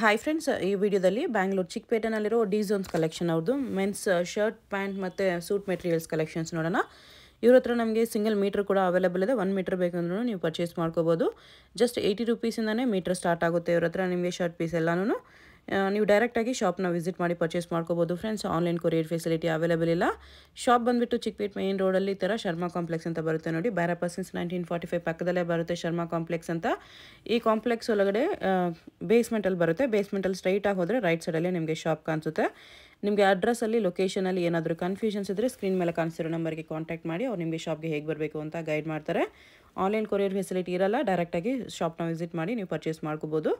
Hi friends ಈ ವಿಡಿಯೋದಲ್ಲಿ ಬ್ಯಾಂಗ್ಳೂರು ಚಿಕ್ಕಪೇಟೆನಲ್ಲಿರೋ ಡಿ ಝೋನ್ಸ್ ಕಲೆಕ್ಷನ್ ಅವ್ರದ್ದು ಮೆನ್ಸ್ ಶರ್ಟ್ ಪ್ಯಾಂಟ್ ಮತ್ತು ಸೂಟ್ ಮೆಟೀರಿಯಲ್ಸ್ ಕಲೆಕ್ಷನ್ಸ್ ನೋಡೋಣ. ಇವ್ರ ಹತ್ರ ನಮಗೆ ಸಿಂಗಲ್ ಮೀಟ್ರ್ ಕೂಡ ಅವೈಲೇಬಲ್ ಇದೆ. ಒನ್ ಮೀಟ್ರ್ ಬೇಕಂದ್ರೂ ನೀವು ಪರ್ಚೇಸ್ ಮಾಡ್ಕೋಬೋದು. ಜಸ್ಟ್ ಏಯ್ಟಿ ರುಪೀಸಿಂದನೇ ಮೀಟ್ರ್ ಸ್ಟಾರ್ಟ್ ಆಗುತ್ತೆ ಇವ್ರ ಹತ್ರ, ನಿಮಗೆ ಶರ್ಟ್ ಪೀಸ್ ಎಲ್ಲನೂ ನೀವು ಡೈರೆಕ್ಟಾಗಿ ಶಾಪ್ನ ವಿಸಿಟ್ ಮಾಡಿ ಪರ್ಚೇಸ್ ಮಾಡ್ಕೋಬೋದು. Friends online courier facility available ಇಲ್ಲ. ಶಾಪ್ ಬಂದುಬಿಟ್ಟು ಚಿಕ್ಪೇಟ್ ಮೇನ್ ರೋಡಲ್ಲಿ ಈ ಥರ ಶರ್ಮಾ ಕಾಂಪ್ಲೆಕ್ಸ್ ಅಂತ ಬರುತ್ತೆ ನೋಡಿ. ಬ್ಯಾರಾ ಪರ್ಸನ್ಸ್ ನೈನ್ಟೀನ್ ಫಾರ್ಟಿ ಫೈವ್ ಪಕ್ಕದಲ್ಲೇ ಬರುತ್ತೆ ಶರ್ಮಾ ಕಾಂಪ್ಲೆಕ್ಸ್ ಅಂತ. ಈ ಕಾಂಪ್ಲೆಕ್ಸ್ ಒಳಗಡೆ ಬೇಸ್ಮೆಂಟಲ್ಲಿ ಬರುತ್ತೆ. ಬೇಸ್ಮೆಂಟಲ್ಲಿ ಸ್ಟ್ರೈಟಾಗಿ ಹೋದರೆ ರೈಟ್ ಸೈಡಲ್ಲೇ ನಿಮಗೆ ಶಾಪ್ ಕಾಣಿಸುತ್ತೆ. ನಿಮಗೆ ಅಡ್ರೆಸ್ಸಲ್ಲಿ ಲೊಕೇಶನಲ್ಲಿ ಏನಾದರೂ ಕನ್ಫ್ಯೂಷನ್ಸ್ ಇದ್ದರೆ ಸ್ಕ್ರೀನ್ ಮೇಲೆ ಕಾಣಿಸಿರೋ ನಂಬರ್ಗೆ ಕಾಂಟ್ಯಾಕ್ಟ್ ಮಾಡಿ. ಅವ್ರು ನಿಮಗೆ ಶಾಪ್ಗೆ ಹೇಗೆ ಬರಬೇಕು ಅಂತ ಗೈಡ್ ಮಾಡ್ತಾರೆ. ಆನ್ಲೈನ್ ಕೊರಿಯರ್ ಫೆಸಿಲಿಟಿ ಇರಲ್ಲ. ಡೈರೆಕ್ಟಾಗಿ ಶಾಪ್ನ ವಿಸಿಟ್ ಮಾಡಿ ನೀವು ಪರ್ಚೇಸ್ ಮಾಡ್ಕೋಬೋದು.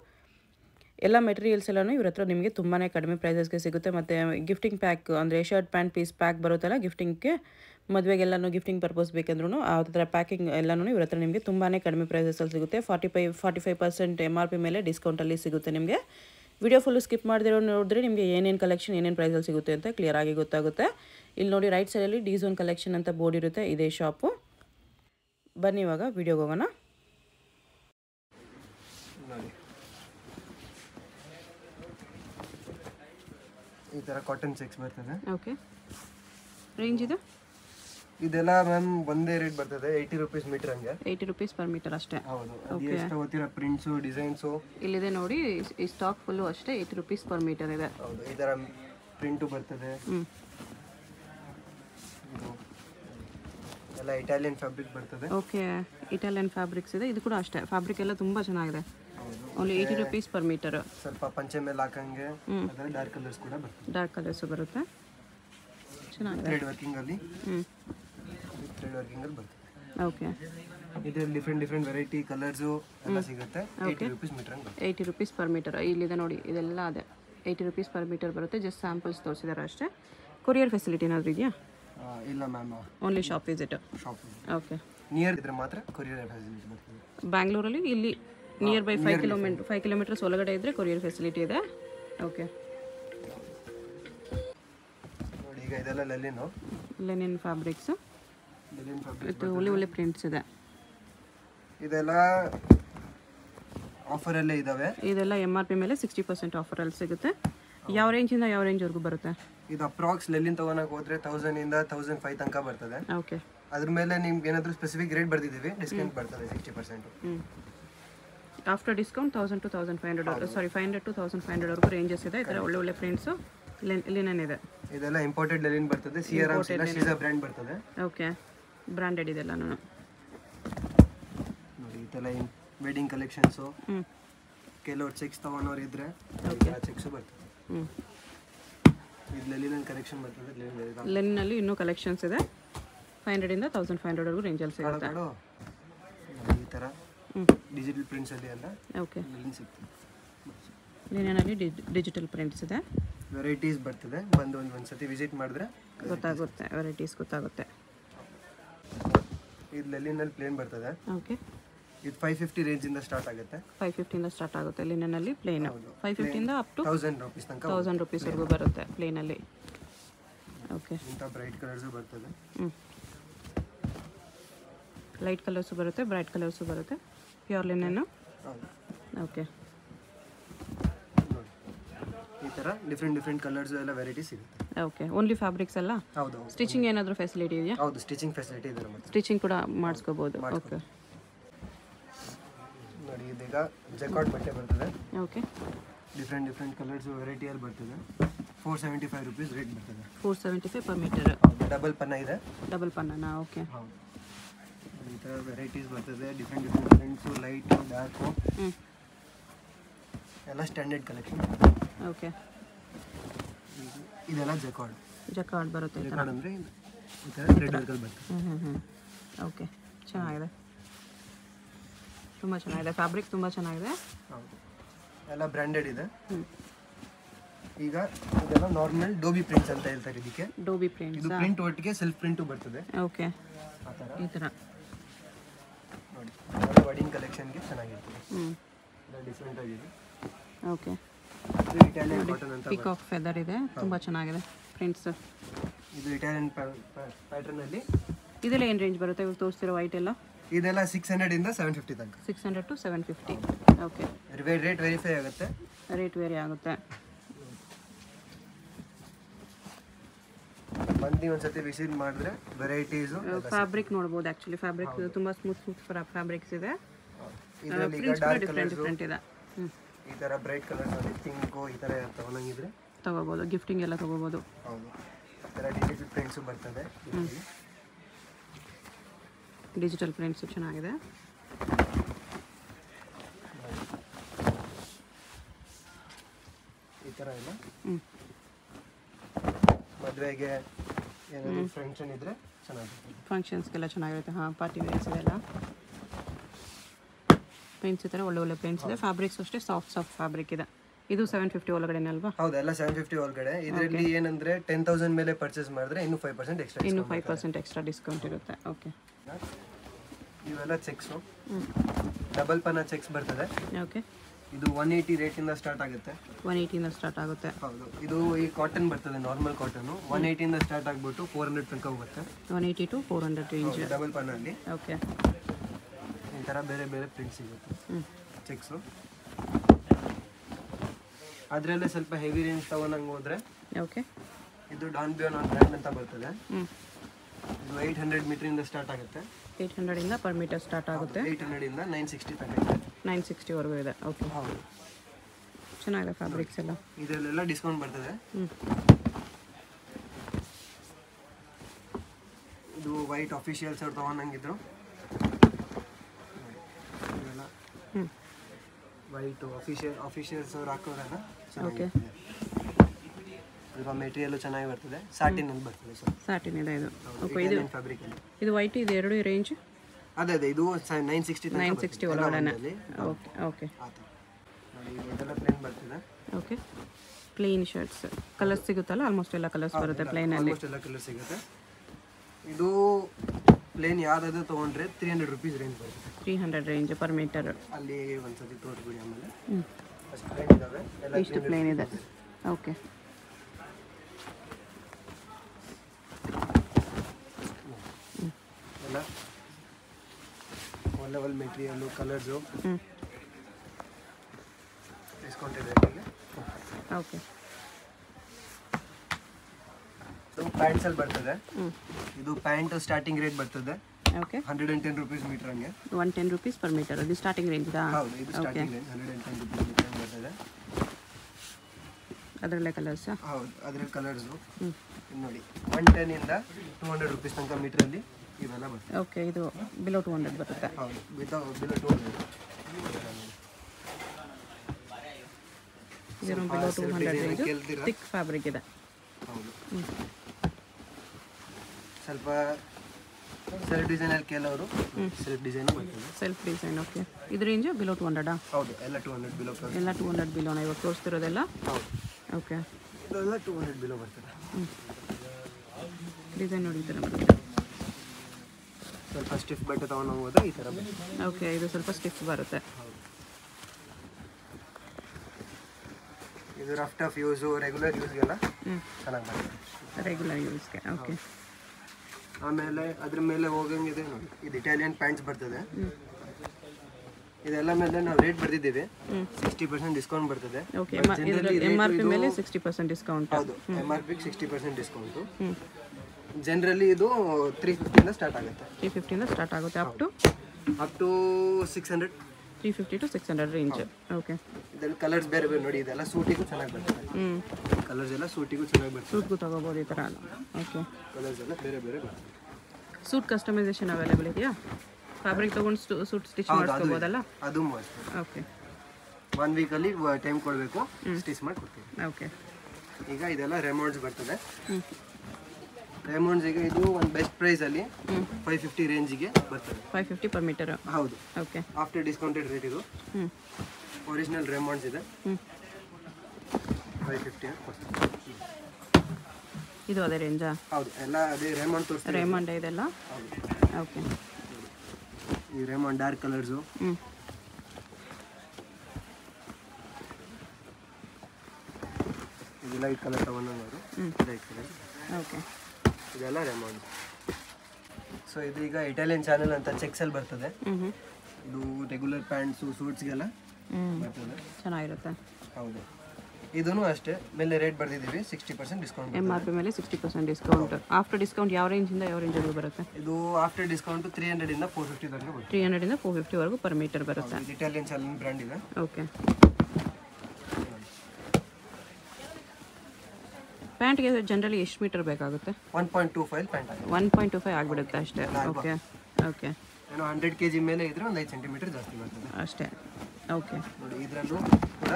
ಎಲ್ಲ ಮೆಟೀರಿಯಲ್ಸ್ ಎಲ್ಲನೂ ಇವ್ರ ಹತ್ರ ನಿಮಗೆ ತುಂಬಾ ಕಡಿಮೆ ಪ್ರೈಸಸ್ಗೆ ಸಿಗುತ್ತೆ. ಮತ್ತು ಗಿಫ್ಟಿಂಗ್ ಪ್ಯಾಕ್ ಅಂದರೆ ಶರ್ಟ್ ಪ್ಯಾಂಟ್ ಪೀಸ್ ಪ್ಯಾಕ್ ಬರುತ್ತಲ್ಲ ಗಿಫ್ಟಿಂಗ್ಗೆ ಮದುವೆಗೆಲ್ಲನೂ ಗಿಫ್ಟಿಂಗ್ ಪರ್ಪಸ್ ಬೇಕಂದ್ರೂ ಆ ಥರ ಪ್ಯಾಕಿಂಗ್ ಎಲ್ಲನೂ ಇವ್ರ ಹತ್ರ ನಿಮಗೆ ತುಂಬಾ ಕಡಿಮೆ ಪ್ರೈಸಸಲ್ಲಿ ಸಿಗುತ್ತೆ. Forty five forty five percent M R P ಮೇಲೆ ಡಿಸ್ಕೌಂಟಲ್ಲಿ ಸಿಗುತ್ತೆ ನಿಮಗೆ. ವಿಡಿಯೋ ಫುಲ್ಲು ಸ್ಕಿಪ್ ಮಾಡಿದಿರೋ ನೋಡಿದ್ರೆ ನಿಮಗೆ ಏನೇನು ಕಲೆಕ್ಷನ್ ಏನೇನು ಪ್ರೈಸಲ್ಲಿ ಸಿಗುತ್ತೆ ಅಂತ ಕ್ಲಿಯರ್ ಆಗಿ ಗೊತ್ತಾಗುತ್ತೆ. ಇಲ್ಲಿ ನೋಡಿ ರೈಟ್ ಸೈಡಲ್ಲಿ ಡಿಝೋನ್ ಕಲೆಕ್ಷನ್ ಅಂತ ಬೋರ್ಡ್ ಇರುತ್ತೆ, ಇದೇ ಶಾಪು ಬನ್ನಿ ಇವಾಗ ವಿಡಿಯೋಗೆ ಹೋಗೋಣ ನೋಡಿ ಈ ಥರ ಕಾಟನ್ ಚೆಕ್ಸ್ ಬರ್ತದೆ. ಓಕೆ ರೇಂಜ್ ಇದು? ಇದೆಲ್ಲ ಮ್ಯಾಮ್ ಒಂದೇ ರೇಟ್ ಬರ್ತದೆ ಏಯ್ಟಿ ರುಪೀಸ್ ಮೀಟರ್ ಹಂಗೆ. ಏಯ್ಟಿ ರುಪೀಸ್ ಪರ್ ಮೀಟರ್ ಅಷ್ಟೇ. ಹೌದು ಅದು ಎಷ್ಟು ಓದ್ತಿರೋ ಪ್ರಿಂಟ್ಸು ಡಿಸೈನ್ಸು ಇಲ್ಲಿದೆ ನೋಡಿ ಈ ಸ್ಟಾಕ್ ಫುಲ್ಲು ಅಷ್ಟೇ ಏಯ್ಟಿ ರುಪೀಸ್ ಪರ್ ಮೀಟರ್ ಇದೆ. ಹೌದು ಈ ಥರ ಪ್ರಿಂಟು ಬರ್ತದೆ. ಎಲ್ಲ ಇಟಾಲಿಯನ್ ಫ್ಯಾಬ್ರಿಕ್ ಬರ್ತದೆ. ಓಕೆ ಇಟಾಲಿಯನ್ ಫ್ಯಾಬ್ರಿಕ್ಸ್ ಇದೆ. ಇದು ಕೂಡ ಅಷ್ಟೇ. ಫ್ಯಾಬ್ರಿಕ್ ಎಲ್ಲ ತುಂಬ ಚೆನ್ನಾಗಿದೆ. Only eighty rupees per metre ಸ್ವಲ್ಪ ಪಂಚೆ ಮೇಲೆ ಹಾಕಂಗೆ ಡಾರ್ಕ್ ಕಲರ್ಸ್ ಕೂಡ ಬರುತ್ತೆ ಡಾರ್ಕ್ ಕಲರ್ಸ್ ಬರುತ್ತೆ. ಚೆನ್ನಾಗಿದೆ. ಥ್ರೆಡ್ ವರ್ಕಿಂಗಲ್ಲಿ ಹ್ಞೂ ಥ್ರೆಡ್ ವರ್ಕಿಂಗಲ್ಲಿ ಬರುತ್ತೆ ಓಕೆ ಇದರಲ್ಲಿ ಡಿಫ್ರೆಂಟ್ ಡಿಫ್ರೆಂಟ್ ವೆರೈಟಿ ಕಲರ್ಸು ಎಲ್ಲ ಸಿಗುತ್ತೆ. Eighty rupees metre eighty rupees per metre ಇಲ್ಲಿದೆ ನೋಡಿ ಇದೆಲ್ಲ ಅದೇ. ಏಯ್ಟಿ ರುಪೀಸ್ ಪರ್ ಮೀಟರ್ ಬರುತ್ತೆ. ಜಸ್ಟ್ ಸ್ಯಾಂಪಲ್ಸ್ ತೋರಿಸಿದ್ದಾರೆ ಅಷ್ಟೇ. ಕೊರಿಯರ್ ಫೆಸಿಲಿಟಿ ಏನಾದರೂ ಇದೆಯಾ? ಇಲ್ಲ ma'am only shop visit shop okay near ಇದ್ರೆ ಮಾತ್ರ ಕೊರಿಯರ್ ಫೆಸಿಲಿಟಿ ಬರ್ತದೆ. ಬ್ಯಾಂಗ್ಳೂರಲ್ಲಿ ಇಲ್ಲಿ? Near by five kilometre five kilometres ಒಳಗಡೆ ಇದ್ದರೆ ಕೊರಿಯರ್ ಫೆಸಿಲಿಟಿ ಇದೆ. ಓಕೆ ನೋಡಿ ಈಗ ಇದೆಲ್ಲ ಲಲ್ಲಿನು ಲೆನಿನ್ ಫ್ಯಾಬ್ರಿಕ್ಸು ಇದು ಒಳ್ಳೆ ಒಳ್ಳೆ ಪ್ರಿಂಟ್ಸ್ ಇದೆ. ಇದೆಲ್ಲ ಆಫರಲ್ಲೇ ಇದಾವೆ. ಇದೆಲ್ಲ ಎಂ ಆರ್ ಪಿ ಮೇಲೆ ಸಿಕ್ಸ್ಟಿ ಪರ್ಸೆಂಟ್ ಆಫರಲ್ಲಿ ಸಿಗುತ್ತೆ. ಯಾವ ರೇಂಜಿಂದ ಯಾವ ರೇಂಜ್ವರೆಗೂ ಬರುತ್ತೆ? ಇದು ಅಪ್ರಾಕ್ಸ್ ಲೆಲ್ಲಿನ್ ತಗೊಳಕ್ ಹೋದ್ರೆ ತೌಸಂಡ್ ಇಂದ ತೌಸಂಡ್ ಫೈವ್ ತನಕ ಬರ್ತದೆ. ಓಕೆ ಅದ್ರ ಮೇಲೆ ನಿಮ್ಗೆ ಏನಾದರೂ ಸ್ಪೆಸಿಫಿಕ್ ರೇಟ್ ಬರ್ದಿದ್ದೀವಿ ಡಿಸ್ಕೌಂಟ್ ಬರ್ತದೆ sixty percent after discount thousand to thousand five hundred sorry five hundred to thousand five ಹಂಡ್ರೆಡ್ವರೆಗೂ ranges ಇದೆ. ಇದರ ಒಳ್ಳೆ ಒಳ್ಳೆ ಫ್ರೆಂಡ್ಸು ಲಿನನ್ ಇದೆ. ಇದೆಲ್ಲ ಇಂಪೋರ್ಟೆಡ್ ಲಿನನ್ ಬರ್ತದೆ. ಸಿ ಆರ್ ಬ್ರ್ಯಾಂಡ್ ಬರ್ತದೆ. ಓಕೆ ಬ್ರ್ಯಾಂಡೆಡ್ ಇದೆಲ್ಲ ನಾನು. ನೋಡಿ ಇದೆಲ್ಲ ವೆಡ್ಡಿಂಗ್ ಕಲೆಕ್ಷನ್ಸು ಕೆಲವ್ರು ಚೆಕ್ಸ್ ತಗೊಳೋರು ಇದ್ರೆ ಚೆಕ್ಸ್ ಬರ್ತದೆ. ಹ್ಞೂ ಕಲೆಕ್ಷನ್ ಬರ್ತದೆ ಲೆನ್ನಲ್ಲಿ ಇನ್ನೂ ಕಲೆಕ್ಷನ್ಸ್ ಇದೆ. ಫೈವ್ ಹಂಡ್ರೆಡಿಂದ ತೌಸಂಡ್ ಫೈವ್ ಹಂಡ್ರೆಡ್ವರೆಗೂ ರೇಂಜಲ್ಲಿ ಸಿಗುತ್ತೆ ಡಿಜಿಟಲ್ ಪ್ರಿಂಟ್ಸ್ ಅಲ್ಲಿ? ಅಲ್ಲ ಓಕೆ ಇಲ್ಲಿ ಸಿಗ್ತದೆ. ಲಿನಲ್ಲಿ ಡಿಜಿಟಲ್ ಪ್ರಿಂಟ್ಸ್ ಇದೆ? ವೆರೈಟೀಸ್ ಬರ್ತದೆ. ಬಂದು ಒಂದು ಒಂದು ಸತಿ ವಿಸಿಟ್ ಮಾಡಿದ್ರೆ ಗೊತ್ತಾಗುತ್ತೆ. ವೆರೈಟೀಸ್ ಗೊತ್ತಾಗುತ್ತೆ. ಇದು ಲೆಲಿನಲ್ಲಿ ಪ್ಲೇನ್ ಬರ್ತದೆ. ಓಕೆ ಇದು ಫೈವ್ ಫಿಫ್ಟಿ ರೇಂಜಿಂದ ಸ್ಟಾರ್ಟ್ ಆಗುತ್ತೆ. ಫೈವ್ ಫಿಫ್ಟಿಯಿಂದ ಸ್ಟಾರ್ಟ್ ಆಗುತ್ತೆ ಲಿನಲ್ಲಿ ಪ್ಲೇನ್ ಫೈವ್ ಫಿಫ್ಟಿಯಿಂದ ಅಪ್ ಟು ತೌಸಂಡ್ ರುಪೀಸ್ ತನಕ ತೌಸಂಡ್ ರುಪೀಸ್ವರೆಗೂ ಬರುತ್ತೆ ಪ್ಲೇನಲ್ಲಿ ಓಕೆ ಇಂಥ ಬ್ರೈಟ್ ಕಲರ್ಸು ಬರ್ತದೆ. ಹ್ಞೂ ಲೈಟ್ ಕಲರ್ಸು ಬರುತ್ತೆ ಬ್ರೈಟ್ ಕಲರ್ಸು ಬರುತ್ತೆ. ಪ್ಯೂರ್ ಲಿನೆನ್ನು ಹೌದು. ಓಕೆ ಈ ಥರ ಡಿಫ್ರೆಂಟ್ ಡಿಫ್ರೆಂಟ್ ಕಲರ್ಸ್ ಎಲ್ಲ ವೆರೈಟಿ ಸಿಗುತ್ತೆ ಓಕೆ ಓನ್ಲಿ ಫ್ಯಾಬ್ರಿಕ್ಸ್ ಅಲ್ಲ? ಹೌದು ಸ್ಟಿಚಿಂಗ್ ಏನಾದರೂ ಫೆಸಿಲಿಟಿ ಇದೆಯಾ? ಹೌದು ಸ್ಟಿಚಿಂಗ್ ಫೆಸಿಲಿಟಿ ಇದೆ ಸ್ಟಿಚಿಂಗ್ ಕೂಡ ಮಾಡಿಸ್ಕೋಬೋದು. ಓಕೆ ನೋಡಿ ಇದೀಗ ಜಕಾಟ್ ಬಟ್ಟೆ ಬರ್ತದೆ. ಓಕೆ ಡಿಫ್ರೆಂಟ್ ಡಿಫ್ರೆಂಟ್ ಕಲರ್ಸ್ ವೆರೈಟಿಯಲ್ಲಿ ಬರ್ತದೆ. Four seventy five rupees rate ಬರ್ತದೆ. Four seventy five per metre double ಪನ್ನ ಇದೆ. ಡಬಲ್ ಪನ್ನನಾ? ಓಕೆ ಹೌದು. ಈ ಥರ ವೆರೈಟೀಸ್ ಬರ್ತದೆ. Different different prints light dark ಎಲ್ಲ ಸ್ಟ್ಯಾಂಡರ್ಡ್ ಕಲೆಕ್ಷನ್ ಓಕೆ ಇದೆಲ್ಲ ಜಕಾರ್ಡ್ ಜಕಾರ್ಡ್ ಬರುತ್ತೆ ಜಕಾರ್ಡ್ ಅಂದರೆ ಈ ಥರ ರೆಡ್ ವರ್ಕಲ್ಲಿ ಬರ್ತದೆ. ಹ್ಞೂ ಹ್ಞೂ ಓಕೆ ಚೆನ್ನಾಗಿದೆ. ತುಂಬ ಚೆನ್ನಾಗಿದೆ. ಫ್ಯಾಬ್ರಿಕ್ ತುಂಬ ಚೆನ್ನಾಗಿದೆ. ಹೌದು. ಎಲ್ಲ ಬ್ರ್ಯಾಂಡೆಡ್ ಇದೆ. ಈಗ ಇದೆಲ್ಲ ನಾರ್ಮಲ್ ಡೋಬಿ ಪ್ರಿಂಟ್ಸ್ ಅಂತ ಹೇಳ್ತಾರೆ ಇದಕ್ಕೆ. ಡೋಬಿ ಪ್ರಿಂಟ್ ಇದು ಪ್ರಿಂಟ್ ಒಟ್ಟಿಗೆ ಸೆಲ್ಫ್ ಪ್ರಿಂಟು ಬರ್ತದೆ ಓಕೆ ಈ ಥರ ನೋಡಿ. ವಡಿಂಗ್ ಕಲೆಕ್ಷನ್ಗೆ ಎಲ್ಲ ಡಿಫ್ರೆಂಟ್ ಆಗಿದೆ. ಓಕೆ ಪಿಕಾಕ್ ಫೆದರ್ ಇದೆ. ತುಂಬ ಚೆನ್ನಾಗಿದೆ ಪ್ರಿಂಟ್ಸ್ ಇದು ಇಟಾಲಿಯನ್ ಪ್ಯಾಟರ್ನಲ್ಲಿ ಇದೆಲ್ಲ ಏನು ರೇಂಜ್ ಬರುತ್ತೆ? ಇವಾಗ ತೋರಿಸ್ತಿರೋ ವೈಟ್ ಎಲ್ಲ? ಇದೆಲ್ಲ ಸಿಕ್ಸ್ ಹಂಡ್ರೆಡ್ ಇಂದ ಸೆವೆನ್ ಫಿಫ್ಟಿ ತನಕ. Six hundred to seven fifty okay rate verify ಆಗುತ್ತೆ. ರೇಟ್ ವೇರಿ ಆಗುತ್ತೆ. ಬಂದು ಒಂದ್ಸತಿ ವಿಸಿಟ್ ಮಾಡಿದ್ರೆ ವೆರೈಟೀಸ್ ಫ್ಯಾಬ್ರಿಕ್ ನೋಡಬಹುದು ಆಕ್ಚುಲಿ ಫ್ಯಾಬ್ರಿಕ್ ತುಂಬಾ ಸ್ಮೂತ್ ಸ್ಮೂತ್ ಫ್ಯಾಬ್ರಿಕ್ಸ್ ಇದೆ. ಇದರಲ್ಲಿ ಈಗ ಪ್ರಿಂಟ್ಸ್ ಡಾರ್ಕ್ ಕಲರ್ಸು ಇದೆ. ಈ ತರ ಬ್ರೈಟ್ ಕಲರ್ಸ್ ಅಲ್ಲಿ ಪಿಂಕು ಈ ತರ ತಗೊಂಡಂಗಿದ್ರೆ ತಗೋಬಹುದು ಗಿಫ್ಟಿಂಗ್ ಎಲ್ಲ ತಗೋಬಹುದು ಹೌದು. ಈ ಥರ ಡಿಜಿಟಲ್ ಪ್ರಿಂಟ್ಸ್ ಬರ್ತದೆ. ಡಿಜಿಟಲ್ ಪ್ರಿಂಟ್ಸ್ ಚೆನ್ನಾಗಿದೆ. ಈ ತರ ಎಲ್ಲ ಹ್ಞೂ ಮದುವೆಗೆ ಏನಾದರೂ ಫಂಕ್ಷನ್ ಚೆನ್ನಾಗಿದೆ ಚೆನ್ನಾಗಿರ್ತದೆ ಫಂಕ್ಷನ್ಸ್ಗೆಲ್ಲ ಚೆನ್ನಾಗಿರುತ್ತೆ. ಹಾಂ ಪಾರ್ಟಿ ವೇರ್ಸ್ ಇದೆಲ್ಲ ಪೇಂಟ್ಸ್ ಈ ಥರ ಒಳ್ಳೆ ಒಳ್ಳೆ ಪೇಂಟ್ಸ್ ಇದೆ. ಫ್ಯಾಬ್ರಿಕ್ಸ್ ಅಷ್ಟೇ ಸಾಫ್ಟ್ ಸಾಫ್ಟ್ ಫ್ಯಾಬ್ರಿಕ್ ಇದೆ. ಇದು ಸೆವೆನ್ ಫಿಫ್ಟಿ ಒಳಗಡೆನೇ ಅಲ್ವಾ? ಹೌದು ಎಲ್ಲ ಸೆವೆನ್ ಫಿಫ್ಟಿ ಒಳಗಡೆ. ಇದರಲ್ಲಿ ಏನಂದ್ರೆ ಟೆನ್ ತೌಸಂಡ್ ಮೇಲೆ ಪರ್ಚೇಸ್ ಮಾಡಿದ್ರೆ ಇನ್ನು ಫೈವ್ ಪರ್ಸೆಂಟ್ ಎಕ್ಸ್ಟ್ರಾ ಇನ್ನು ಫೈವ್ ಪರ್ಸೆಂಟ್ ಎಕ್ಸ್ಟ್ರಾ ಡಿಸ್ಕೌಂಟ್ ಇರುತ್ತೆ. ಓಕೆ ಇವೆಲ್ಲ ಚೆಕ್ಸು ಡಬಲ್ ಪನ್ನ ಚೆಕ್ಸ್ ಬರ್ತದೆ. ಓಕೆ ಇದು ಒನ್ ಏಯ್ಟಿ ರೇಟಿಂದ ಸ್ಟಾರ್ಟ್ ಆಗುತ್ತೆ. ಒನ್ ಏಯ್ಟಿಯಿಂದ ಸ್ಟಾರ್ಟ್ ಆಗುತ್ತೆ. ಹೌದು. ಇದು ಈ ಕಾಟನ್ ಬರ್ತದೆ ನಾರ್ಮಲ್ ಕಾಟನ್ ಒನ್ ಏಯ್ಟಿಯಿಂದ ಸ್ಟಾರ್ಟ್ ಆಗ್ಬಿಟ್ಟು ಫೋರ್ ಹಂಡ್ರೆಡ್ ತನಕ ಹೋಗುತ್ತೆ. One eighty to four hundred range double ಪನ್ನಲ್ಲಿ okay ಈ ಥರ ಬೇರೆ ಬೇರೆ ಪ್ರಿಂಟ್ ಸಿಗುತ್ತೆ. ಚೆಕ್ಸು ಅದರಲ್ಲೇ ಸ್ವಲ್ಪ ಹೆವಿ ರೇಂಜ್ ತಗೊಂಡಂಗೆ ಹೋದರೆ ಓಕೆ ಇದು ಡಾನ್ ಬಿಯೋನ್ ಆನ್ ಬ್ರ್ಯಾಂಡ್ ಅಂತ ಬರ್ತದೆ. ಇದು ಏಯ್ಟ್ ಹಂಡ್ರೆಡ್ ಮೀಟ್ರಿಂದ ಸ್ಟಾರ್ಟ್ ಆಗುತ್ತೆ. ಏಯ್ಟ್ ಹಂಡ್ರೆಡಿಂದ ಪರ್ ಮೀಟರ್ ಸ್ಟಾರ್ಟ್ ಆಗುತ್ತೆ. ಏಯ್ಟ್ ಹಂಡ್ರೆಡಿಂದ ನೈನ್ ಸಿಕ್ಸ್ಟಿ ತನಕ ನೈನ್ ಸಿಕ್ಸ್ಟಿವರೆಗೂ ಇದೆ. ಓಕೆ ಚೆನ್ನಾಗಿದೆ ಫ್ಯಾಬ್ರಿಕ್ಸ್ ಎಲ್ಲ. ಇದರಲ್ಲೆಲ್ಲ ಡಿಸ್ಕೌಂಟ್ ಬರ್ತದೆ. ಇದು ವೈಟ್ ಅಫಿಷಿಯಲ್ಸ್ ಅವ್ರು ತೊಗೊಂಡಂಗಿದ್ರು. ವೈಟ್ ಅಫಿಷಿಯಲ್ ಅಫಿಷಿಯಲ್ಸ್ ಅವ್ರು ಸರ್ ಓಕೆ ಸ್ವಲ್ಪ ಮೆಟೀರಿಯಲ್ ಚೆನ್ನಾಗಿ ಬರ್ತದೆ. ಸಾಟಿನ್ ಅಂತ ಬರ್ತದೆ ಸರ್ ಸಾಟಿನ್ ಇದೆ ಇದು. ಓಕೆ ಇದು ಫ್ಯಾಬ್ರಿಕ್ ಇದು ವೈಟ್ ಇದು ಎರಡು ರೇಂಜ್ ಅದೇ ಅದೇ ಇದು nine sixty nine sixty okay okay ಇದೆಲ್ಲ ಪ್ಲೇನ್ ಬರ್ತದೆ. ಓಕೆ ಪ್ಲೇನ್ ಶರ್ಟ್ಸ್ ಕಲರ್ಸ್ ಸಿಗುತ್ತಲ್ಲ? ಆಲ್ಮೋಸ್ಟ್ ಎಲ್ಲ ಕಲರ್ಸ್ ಬರುತ್ತೆ ಪ್ಲೇನಲ್ಲಿ ಎಲ್ಲ ಕಲರ್ ಸಿಗುತ್ತೆ. ಇದು ಪ್ಲೇನ್ ಯಾವ್ದಾದ್ರು ತೊಗೊಂಡ್ರೆ ತ್ರೀ ಹಂಡ್ರೆಡ್ ರುಪೀಸ್ ರೇಂಜ್ ಬರುತ್ತೆ. Three hundred range per metre ಅಲ್ಲಿ ಒಂದ್ಸತಿ ತೋರಿಸ್ಬಿಡಿ ಆಮೇಲೆ. ಅಷ್ಟು ಪ್ಲೇನ್ ಇದಾವೆ. ಇಷ್ಟು ಪ್ಲೇನ್ ಇದೆ. ಓಕೆ ಎಲ್ಲ ಮೆಟೀರಿಯಲ್ ಮೆಟೀರಿಯಲ್ಲು ಕಲರ್ಸು ಡಿಸ್ಕೌಂಟೆಡ್ ರೇಟಲ್ಲಿ ಓಕೆ ಸೊ ಪ್ಯಾಂಟ್ಸಲ್ಲಿ ಬರ್ತದೆ. ಇದು ಪ್ಯಾಂಟ್ ಸ್ಟಾರ್ಟಿಂಗ್ ರೇಟ್ ಬರ್ತದೆ. Okay hundred and ten rupees metre ಹಂಗೆ. One ten rupees per metre ಅದು ಸ್ಟಾರ್ಟಿಂಗ್ ರೇಂಜ್ದಾ ಹೌದು ಇದು starting range hundred and ten rupees metre ಬರ್ತದೆ. ಅದರಲ್ಲೇ ಕಲರ್ಸ್ ಹೌದು ಅದರಲ್ಲಿ ಕಲರ್ಸು ನೋಡಿ ಒನ್ ಇಂದ ಟೂ ಹಂಡ್ರೆಡ್ ರುಪೀಸ್ ತನಕ ಮೀಟ್ರಲ್ಲಿ ಓಕೆ ಇದು ಬಿಲೋ ಟು ಹಂಡ್ರೆಡ್ ಬರುತ್ತೆ. With bill two hundred thick thick fabric ಇದೆ ಸ್ವಲ್ಪ ಸೆಲ್ಫ್ ಡಿಸೈನಲ್ಲಿ ಕೆಲವರು self design self design okay ಇದು ರೇಂಜ್ ಬಿಲೋ ಟು ಹಂಡ್ರೆಡಾ ಹೌದು ಎಲ್ಲ ಟು ಹಂಡ್ರೆಡ್ ಬಿಲೋ ಎಲ್ಲ ಟು ಹಂಡ್ರೆಡ್ ಬಿಲೋನ ಇವಾಗ ತೋರಿಸ್ತಿರೋದೆಲ್ಲ? ಓಕೆ ಇದೆಲ್ಲ ಟು ಹಂಡ್ರೆಡ್ ಬಿಲೋ ಬರ್ತದೆ. ಡಿಸೈನ್ ನೋಡಿ ಈ ಥರ ಸ್ವಲ್ಪ ಸ್ಟಿಫ್ ಬಟ್ಟೆ ತೊಗೊಂಡು ಹೋಗೋದು ಈ ಥರ ಓಕೆ ಇದು ಸ್ವಲ್ಪ ಸ್ಟಿಫ್ ಬರುತ್ತೆ. ಇದು ರಫ್ ಟಫ್ ಯೂಸು ರೆಗ್ಯುಲರ್ ಯೂಸ್ಗೆಲ್ಲ ಚೆನ್ನಾಗಿ ಬರುತ್ತೆ. ರೆಗ್ಯುಲರ್ ಯೂಸ್ಗೆ ಓಕೆ ಆಮೇಲೆ ಅದ್ರ ಮೇಲೆ ಹೋಗಂಗಿದೆ ನೋಡಿ ಇದು ಇಟಾಲಿಯನ್ ಪ್ಯಾಂಟ್ಸ್ ಬರ್ತದೆ. ಇದೆಲ್ಲ ಮೇಲೆ ನಾವು ರೇಟ್ ಬರ್ದಿದ್ದೀವಿ. ಸಿಕ್ಸ್ಟಿ ಪರ್ಸೆಂಟ್ ಡಿಸ್ಕೌಂಟ್ ಬರ್ತದೆ. ಓಕೆ ಎಂ ಆರ್ ಪಿ ಮೇಲೆ ಸಿಕ್ಸ್ಟಿ ಪರ್ಸೆಂಟ್ ಡಿಸ್ಕೌಂಟ್ ಹೌದು M R P sixty percent discount generally ಇದು ತ್ರೀ ಫಿಫ್ಟಿಯಿಂದ ಸ್ಟಾರ್ಟ್ ಆಗುತ್ತೆ. ತ್ರೀ ಫಿಫ್ಟಿಯಿಂದ ಸ್ಟಾರ್ಟ್ ಆಗುತ್ತೆ up to up to six hundred three fifty to six hundred range okay ಇದರಲ್ಲಿ colours ಬೇರೆ ಬೇರೆ ನೋಡಿ ಇದೆಲ್ಲ ಸೂಟಿಗೂ ಚೆನ್ನಾಗಿ ಬರ್ತದೆ. ಹ್ಞೂ ಕಲರ್ಸ್ ಎಲ್ಲ ಸೂಟಿಗೂ ಚೆನ್ನಾಗಿ ಬರ್ತದೆ. ಸೂಟ್ಗೂ ತೊಗೋಬೋದು ಈ ಥರ ಓಕೆ ಕಲರ್ಸ್ ಎಲ್ಲ ಬೇರೆ ಬೇರೆ ಬರ್ತದೆ. ಸೂಟ್ ಕಸ್ಟಮೈಸೇಷನ್ ಅವೈಲೇಬಲ್ ಇದೆಯಾ? ಫ್ಯಾಬ್ರಿಕ್ ತೊಗೊಂಡು ಸೂಟ್ ಸ್ಟಿಚ್ ಮಾಡ್ಕೋಬೋದಲ್ಲ ಅದು ಓಕೆ ಒನ್ ವೀಕಲ್ಲಿ ಟೈಮ್ ಕೊಡಬೇಕು. ಸ್ಟಿಚ್ ಮಾಡಿ ಕೊಡ್ತೀವಿ ಓಕೆ ಈಗ ಇದೆಲ್ಲ ರೆಮೋಡ್ಸ್ ಬರ್ತದೆ. ಈಗ ಇದು ಒಂದು ಬೆಸ್ಟ್ ಪ್ರೈಸಲ್ಲಿ ಅಲ್ಲಿ ಫೈವ್ ಫಿಫ್ಟಿ ರೇಂಜಿಗೆ ಬರ್ತದೆ. ಫೈವ್ ಫಿಫ್ಟಿ ಪರ್ ಮೀಟರ್ ಹೌದು. ಓಕೆ ಆಫ್ಟರ್ ಡಿಸ್ಕೌಂಟೆಡ್ ರೇಟ್ ಇದು. ಒರಿಜಿನಲ್ ಡೈಮಂಡ್ಸ್ ಇದೆ. ಹ್ಮ್. ಫೈವ್ ಫಿಫ್ಟಿ ಇದು ಅದೇ ರೇಂಜಾ ಹೌದು. ಎಲ್ಲ ಅದೇ ರೇಮಂಡ್ ತೋರಿಸ್ತೀನಿ ರೇಮಂಡ್ ಇದೆಲ್ಲ? ಓಕೆ ಈ ರೇಮಂಡ್ ಡಾರ್ಕ್ ಕಲರ್ಸು ಇದು ಲೈಟ್ ಕಲರ್ ಹ್ಞೂ ಲೈಟ್ ಕಲರ್ ಓಕೆ ಇದೆಲ್ಲ ರೆಮೌಂಡ್ ಸೊ ಇದು ಈಗ ಇಟಾಲಿಯನ್ ಚಾನಲ್ ಅಂತ ಚೆಕ್ಸಲ್ಲಿ ಬರ್ತದೆ. ಇದು ರೆಗ್ಯುಲರ್ ಪ್ಯಾಂಟ್ಸು ಸೂಟ್ಸ್ಗೆಲ್ಲ ಹ್ಞೂ ಬರ್ತದೆ. ಚೆನ್ನಾಗಿರುತ್ತೆ. ಹೌದು. ಇದೂ ಅಷ್ಟೇ. ಮೇಲೆ rate ಬರ್ದಿದ್ದೀವಿ sixty percent discount M R P ಮೇಲೆ sixty percent discount after discount ಯಾವ ರೇಂಜಿಂದ ಯಾವ ರೇಂಜಲ್ಲಿ ಬರುತ್ತೆ? ಇದು ಆಫ್ಟರ್ ಡಿಸ್ಕೌಂಟ್ ತ್ರೀ ಹಂಡ್ರೆಡಿಂದ ಫೋರ್ ಫಿಫ್ಟಿ ಬರುತ್ತೆ ತ್ರೀ ಹಂಡ್ರೆಡಿಂದ ಫೋರ್ ಫಿಫ್ಟಿವರೆಗೂ ಪರ್ ಮೀಟರ್ ಬರುತ್ತೆ. ಇಟಾಲಿಯನ್ ಚಾಲನ್ ಬ್ರ್ಯಾಂಡ್ ಇದೆ. ಓಕೆ ಪ್ಯಾಂಟ್ಗೆ ಜನರಲಿ ಎಷ್ಟು ಮೀಟರ್ ಬೇಕಾಗುತ್ತೆ? One point two five pant one point two five ಆಗಿಬಿಡುತ್ತೆ ಅಷ್ಟೇ. ಓಕೆ ಓಕೆ ಏನೋ ಹಂಡ್ರೆಡ್ ಕೆ ಜಿ ಮೇಲೆ ಇದ್ರೆ ಒಂದು ಐದು ಸೆಂಟಿಮೀಟರ್ ಜಾಸ್ತಿ ಬರ್ತದೆ. ಅಷ್ಟೇ. ಓಕೆ ನೋಡಿ ಇದರಲ್ಲೂ ಕೂಡ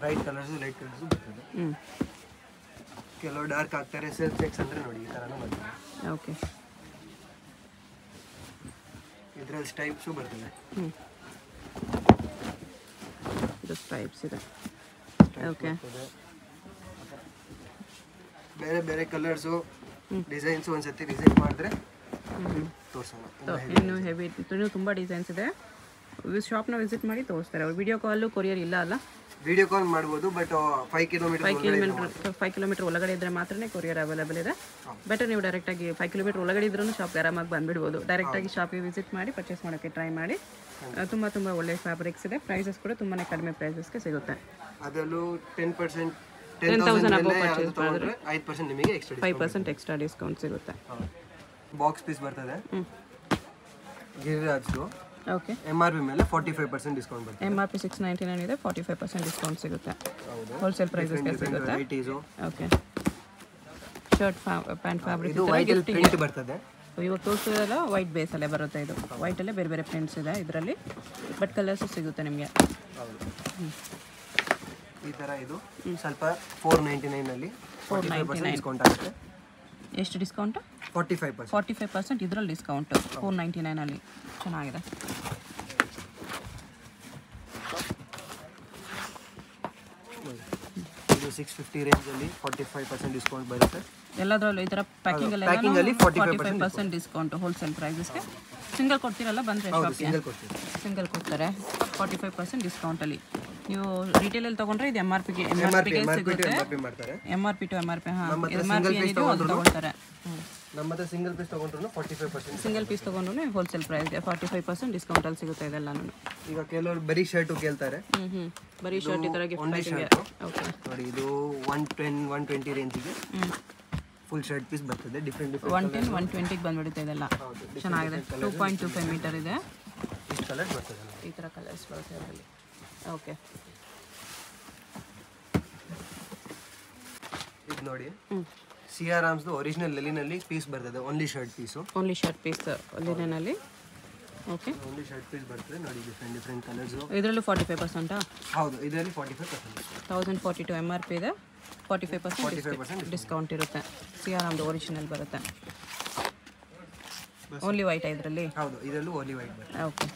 ಬ್ರೈಟ್ ಕಲರ್ಸು ಲೈಟ್ ಕಲರ್ಸು ಬರ್ತದೆ. ಹ್ಞೂ ಕೆಲವು ಡಾರ್ಕ್ ಆಗ್ತಾರೆ ಸೆಲ್ಫ್ ಚೆಕ್ಸ್ ಅಂದರೆ ನೋಡಿ ಈ ಥರನೂ ಬರ್ತದೆ. ಓಕೆ ಇದರಲ್ಲಿ ಸ್ಟೈಪ್ಸು ಬರ್ತದೆ. ಹ್ಞೂ ಇದು ಸ್ಟೈಪ್ಸ್ ಇದೆ. ಓಕೆ. ಬೇರೆ ಬೇರೆ ಕಲರ್ಸು ಡಿಸೈನ್ಸ್ ಒಂದ್ಸತಿ ಡಿಸೈನ್ ಮಾಡಿದ್ರೆ ತೋರಿಸೋಣ. ಇನ್ನು ಹೆವಿ ಇನ್ನೂ ತುಂಬ ಡಿಸೈನ್ಸ್ ಇದೆ. ಶಾಪ್ನ ವಿಸಿಟ್ ಮಾಡಿ ತೋರಿಸ್ತಾರೆ. ಅವ್ರು ವಿಡಿಯೋ ಕಾಲು ಕೊರಿಯರ್ ಇಲ್ಲ ಅಲ್ಲ? ವಿಡಿಯೋ ಕಾಲ್ ಮಾಡ್ಬೋದು but five kilometre five kilometre five kilometre ಒಳಗಡೆ ಇದ್ದರೆ ಮಾತ್ರನೇ ಕೊರಿಯರ್ ಅವೈಲೇಬಲ್ ಇದೆ. ಬೆಟರ್ ನೀವು ಡೈರೆಕ್ಟಾಗಿ ಫೈವ್ ಕಿಲೋಮೀಟರ್ ಒಳಗಡೆ ಇದ್ರೂ ಶಾಪ್ ಆರಾಮಾಗಿ ಬಂದುಬಿಡ್ಬೋದು. ಡೈರೆಕ್ಟಾಗಿ ಶಾಪಿಗೆ ವಿಸಿಟ್ ಮಾಡಿ ಪರ್ಚೇಸ್ ಮಾಡೋಕ್ಕೆ ಟ್ರೈ ಮಾಡಿ. ತುಂಬ ತುಂಬ ಒಳ್ಳೆ ಫ್ಯಾಬ್ರಿಕ್ಸ್ ಇದೆ. ಪ್ರೈಸಸ್ ಕೂಡ ತುಂಬಾ ಕಡಿಮೆ ಪ್ರೈಸಸ್ಗೆ ಸಿಗುತ್ತೆ. ಅದರಲ್ಲೂ ಟೆನ್ ಪರ್ಸೆಂಟ್ ಟೆನ್ ತೌಸಂಡ್ ತಗೊಂಡ್ರೆ ಐದು ಪರ್ಸೆಂಟ್ ನಿಮಗೆ extra five percent extra discount ಸಿಗುತ್ತೆ. ಬಾಕ್ಸ್ ಪೀಸ್ ಬರ್ತದೆ. ಗಿರಿರಾಜ್ದು. ಓಕೆ ಎಂ ಆರ್ ಪಿ ಮೇಲೆ ಫಾರ್ಟಿ ಫೈವ್ ಪರ್ಸೆಂಟ್ ಡಿಸ್ಕೌಂಟ್ ಬರ್ತದೆ M R P six ninety nine ಇದೆ ಫಾರ್ಟಿ ಫೈವ್ ಪರ್ಸೆಂಟ್ ಡಿಸ್ಕೌಂಟ್ ಸಿಗುತ್ತೆ. ಹೋಲ್ಸೇಲ್ ಪ್ರೈಸಸ್ಗೆ ಸಿಗುತ್ತೆ ಓಕೆ ಶರ್ಟ್ ಪ್ಯಾಂಟ್ ಫ್ಯಾಬ್ರಿಕ್ ಇದು ವೈಟ್ ಅಲ್ಲಿ ಪ್ರಿಂಟ್ ಬರ್ತದೆ. ಇವಾಗ ತೋರಿಸಿದಲ್ಲ ವೈಟ್ ಬೇಸಲ್ಲೇ ಬರುತ್ತೆ ಇದು. ವೈಟಲ್ಲೇ ಬೇರೆ ಬೇರೆ ಪ್ರಿಂಟ್ಸ್ ಇದೆ ಇದರಲ್ಲಿ. ಬಟ್ ಕಲರ್ಸು ಸಿಗುತ್ತೆ ನಿಮಗೆ. ಹೌದು. ಈ ತರ ಇದು. ಸ್ವಲ್ಪ ಫೋರ್ ನೈಂಟಿ ನೈನಲ್ಲಿ ಫೋರ್ ಪರ್ಸೆಂಟ್ ಡಿಸ್ಕೌಂಟ್ ಆಗುತ್ತೆ. ಎಷ್ಟು discount forty five percent forty five percent ಇದರಲ್ಲಿ ಡಿಸ್ಕೌಂಟ್ ಫೋರ್ ನೈಂಟಿ ನೈನಲ್ಲಿ ಚೆನ್ನಾಗಿದೆ. ಇದು ಸಿಕ್ಸ್ ಫಿಫ್ಟಿ ರೇಂಜಲ್ಲಿ ಫಾರ್ಟಿ ಫೈವ್ ಪರ್ಸೆಂಟ್ ಡಿಸ್ಕೌಂಟ್ ಬರುತ್ತೆ. ಎಲ್ಲದರಲ್ಲೂ ಈ ಥರ ಪ್ಯಾಕಿಂಗ್ ಪ್ಯಾಕಿಂಗಲ್ಲಿ ಅಲ್ಲಿ forty five percent discount wholesale ಪ್ರೈಸಸ್ಗೆ single ಕೊಡ್ತೀರಲ್ಲ ಬಂದರೆ ಸಿಂಗಲ್ ಕೊಡ್ತೀವಿ. ಸಿಂಗಲ್ ಕೊಡ್ತಾರೆ. ಫಾರ್ಟಿ ಫೈವ್ ಪರ್ಸೆಂಟ್ ಡಿಸ್ಕೌಂಟಲ್ಲಿ ನೀವು ರಿಟೇಲಲ್ಲಿ ತಗೊಂಡ್ರೆ ಇದು ಎಂ ಆರ್ ಪಿಗೆ ಎಂ ಆರ್ ಆರ್ ಪಿ ಪಿಗೆ ಎಂ ಆರ್ ಪಿ ಸಿಗುತ್ತೆ. M R P to M R P ಹಾಂ. ಎಂ ಆರ್ ಪಿ single ಅದು ತಗೊಂಡ್ರು. ತೊಗೊಳ್ತಾರೆ ಸಿಂಗಲ್ ಪೀಸ್ ತಗೊಂಡ್ರು forty five percent single piece ತೊಗೊಂಡ್ರು ಹೋಲ್ಸೇಲ್ ಪ್ರೈಸ್ಗೆ ಫಾರ್ಟಿ ಫೈವ್ ಪರ್ಸೆಂಟ್ ಡಿಸ್ಕೌಂಟಲ್ಲಿ ಸಿಗುತ್ತೆ ಇದೆಲ್ಲ ಈಗ ಕೆಲವರು ಬರೀ ಶರ್ಟು ಕೇಳ್ತಾರೆ. ಹ್ಞೂ ಬರೀ ಶರ್ಟ್ ಈ ಥರ ಗಿಫ್ಟ್ ಓಕೆ ನೋಡಿ ಇದು ಒನ್ ಟೆನ್ ಒನ್ ಟ್ವೆಂಟಿ ರೇಂಜಿಗೆ ಫುಲ್ ಶರ್ಟ್ ಪೀಸ್ ಬರ್ತದೆ. Different different one ten one ಟ್ವೆಂಟಿಗೆ ಬಂದ್ಬಿಡುತ್ತೆ ಇದೆಲ್ಲ. ಚೆನ್ನಾಗಿದೆ. Two point two five meter ಇದೆ. ಈ ಕಲರ್ ಬರ್ತದೆ ಈ ಥರ ಕಲರ್ಸ್ ಬರುತ್ತೆ ಅದರಲ್ಲಿ. ಓಕೆ ಇದು ನೋಡಿ. ಸಿ ಆರ್ ಆಮ್ಸ್ದು ಒರಿಜಿನಲ್ ಲೆಲಿನಲ್ಲಿ ಪೀಸ್ ಬರ್ತದೆ only shirt piece only shirt piece ಲಿನೆನಲ್ಲಿ okay only shirt piece ಬರ್ತದೆ. ನೋಡಿ ಡಿಫ್ರೆಂಟ್ ಡಿಫ್ರೆಂಟ್ ಕಲರ್ಸ್ ಇದರಲ್ಲೂ ಫಾರ್ಟಿ ಫೈವ್ ಪರ್ಸೆಂಟಾ ಹೌದು ಇದರಲ್ಲಿ forty five percent thousand forty two M R P ಇದೆ. Forty five forty percent discount ಇರುತ್ತೆ. ಸಿ ಆರ್ ನಮ್ಮದು original ಬರುತ್ತೆ ಓನ್ಲಿ ವೈಟ್ ಇದರಲ್ಲಿ? ಹೌದು ಇದರಲ್ಲೂ ಓಲಿ ವೈಟ್ ಬರುತ್ತೆ ಓಕೆ